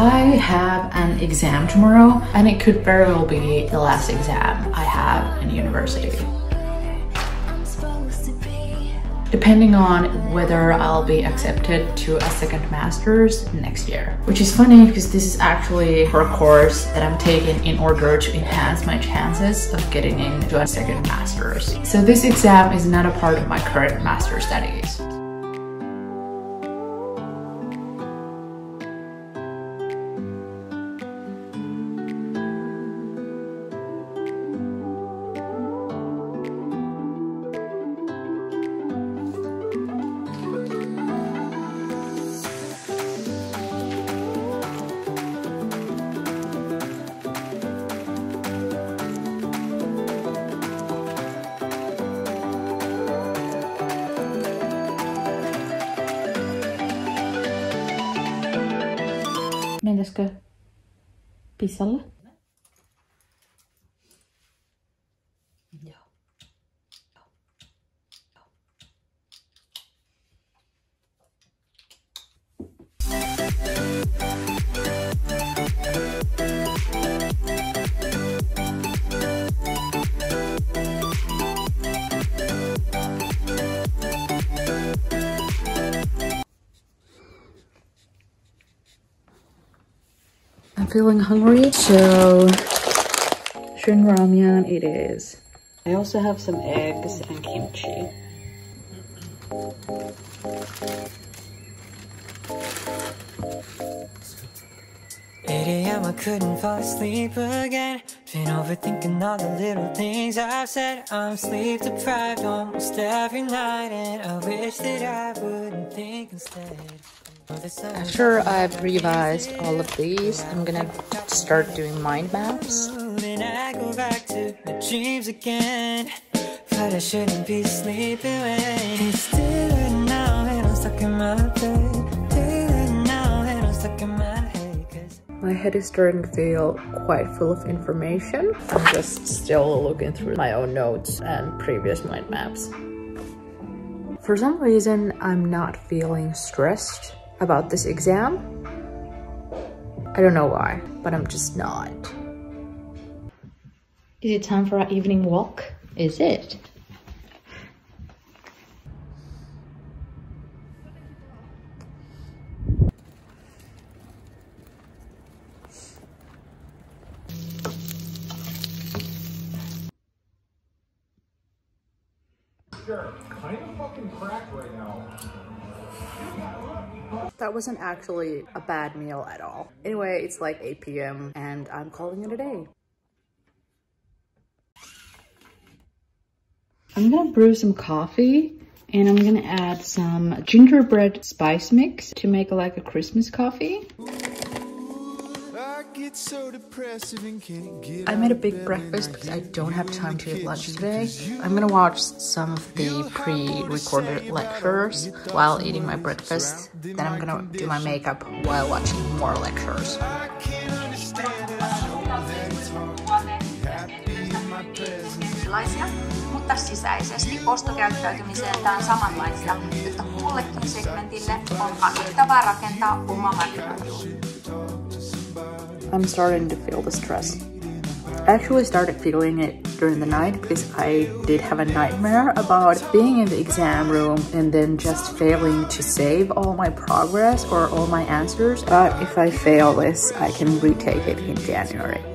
I have an exam tomorrow and it could very well be the last exam I have in university. Depending on whether I'll be accepted to a second master's next year. Which is funny because this is actually for a course that I'm taking in order to enhance my chances of getting into a second master's. So this exam is not a part of my current master's studies. başka bir. Feeling hungry, so Shin Ramyun it is. I also have some eggs and kimchi. AM, I couldn't fall asleep again. Been overthinking all the little things I've said. I'm sleep deprived almost every night, and I wish that I wouldn't think instead. After I've revised all of these, I'm gonna start doing mind maps. Then I go back to my dreams again. But I shouldn't be sleeping when it's still now, and I'm stuck in my bed. Still now, and I'm stuck in my head. My head is starting to feel quite full of information. I'm just still looking through my own notes and previous mind maps. For some reason, I'm not feeling stressed about this exam. I don't know why, but I'm just not. Is it time for our evening walk? Is it? kind of fucking crack right now. That wasn't actually a bad meal at all. Anyway, it's like 8 p.m. and I'm calling it a day. I'm gonna brew some coffee and I'm gonna add some gingerbread spice mix to make like a Christmas coffee. I get so depressed and can't get I made a big breakfast because I don't have time to eat lunch today. I'm gonna watch some of the pre-recorded lectures while eating my breakfast. Then I'm gonna do my makeup while watching more lectures. I can't understand it. I know that it's hard to be happy in my presence. erilaisia, mutta sisäisesti ostokäyttäytymiseltään samanlaisia, jotta kullekin segmentille on hankittavaa rakentaa oma markkinointi. I'm starting to feel the stress. I actually started feeling it during the night because I did have a nightmare about being in the exam room and then just failing to save all my progress or all my answers. But if I fail this, I can retake it in January.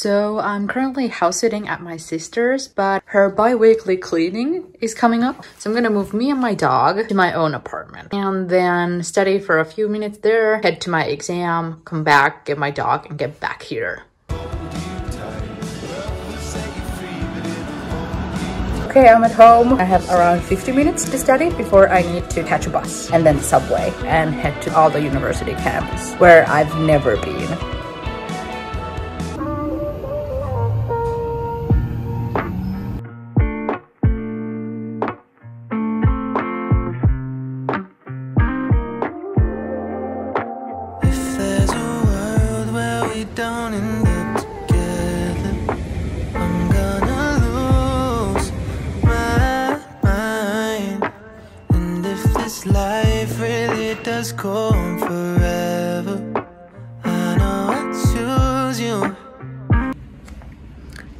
So I'm currently house sitting at my sister's, but her bi-weekly cleaning is coming up. So I'm gonna move me and my dog to my own apartment and then study for a few minutes there, head to my exam, come back, get my dog and get back here. Okay, I'm at home. I have around 50 minutes to study before I need to catch a bus and then subway and head to Aalto University campus where I've never been. Life really does go on forever. I know I choose you.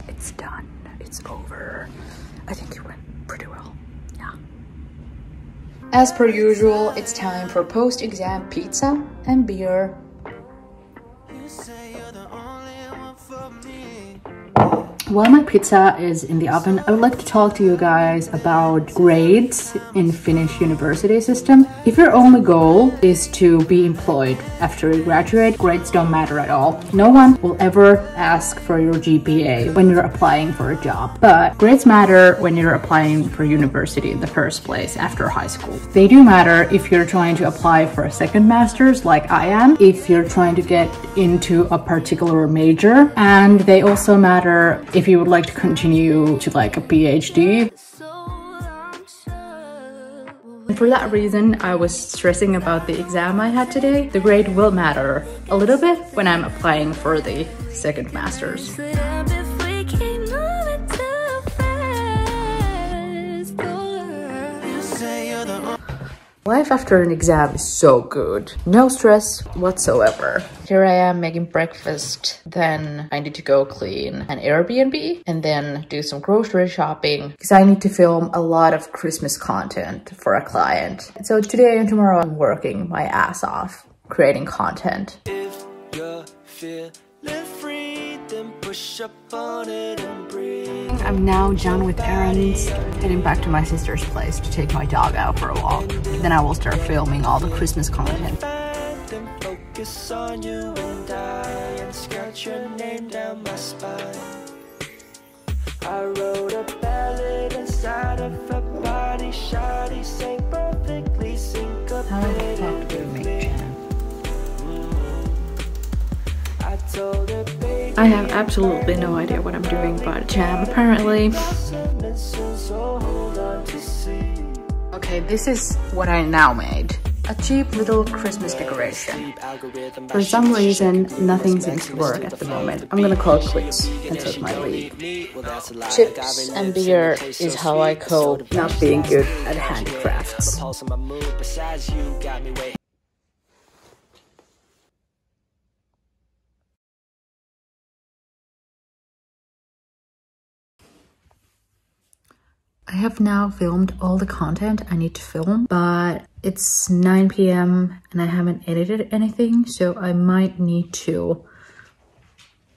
It's done. It's over. I think it went pretty well. Yeah. As per usual, it's time for post-exam pizza and beer. While my pizza is in the oven, I would like to talk to you guys about grades in Finnish university system. If your only goal is to be employed after you graduate, grades don't matter at all. No one will ever ask for your GPA when you're applying for a job. But grades matter when you're applying for university in the first place after high school. They do matter if you're trying to apply for a second master's like I am, if you're trying to get into a particular major, and they also matter if you would like to continue to like a PhD. For that reason, I was stressing about the exam I had today. The grade will matter a little bit when I'm applying for the second master's. Life after an exam is so good. No stress whatsoever. Here I am making breakfast. Then I need to go clean an Airbnb and then do some grocery shopping because I need to film a lot of Christmas content for a client. So today and tomorrow I'm working my ass off creating content. I'm now done with errands, heading back to my sister's place to take my dog out for a walk. Then I will start filming all the Christmas content. Then focus on you and I and scratch your name down my spine. I wrote a ballad inside of her body, shoddy, sang perfectly syncopated with me. I told her, I have absolutely no idea what I'm doing, but Jam apparently. so hold on to see. Okay, this is what I now made. A cheap little Christmas decoration. For some reason, nothing seems to work at the moment. I'm gonna call it quits and take my leave. Chips and beer is how I cope not being good at handicrafts. Pulse on my mood, besides you got me waiting. I have now filmed all the content I need to film, but it's 9 p.m. and I haven't edited anything, so I might need to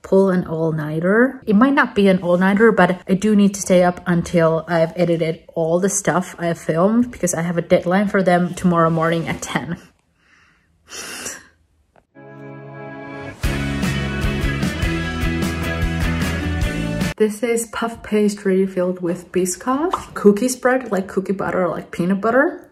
pull an all-nighter. It might not be an all-nighter, but I do need to stay up until I've edited all the stuff I've filmed because I have a deadline for them tomorrow morning at 10. This is puff pastry filled with Biscoff. Cookie spread, like cookie butter, like peanut butter.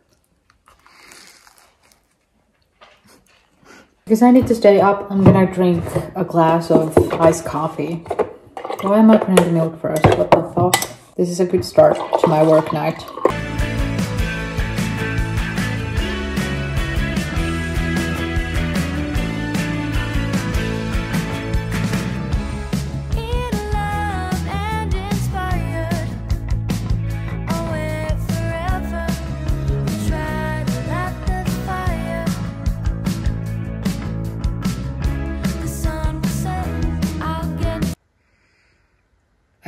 Because I need to stay up, I'm gonna drink a glass of iced coffee. Why am I putting the milk first? What the fuck? This is a good start to my work night.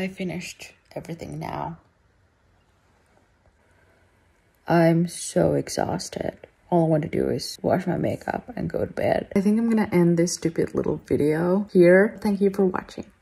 I finished everything now. I'm so exhausted. All I want to do is wash my makeup and go to bed. I think I'm gonna end this stupid little video here. Thank you for watching.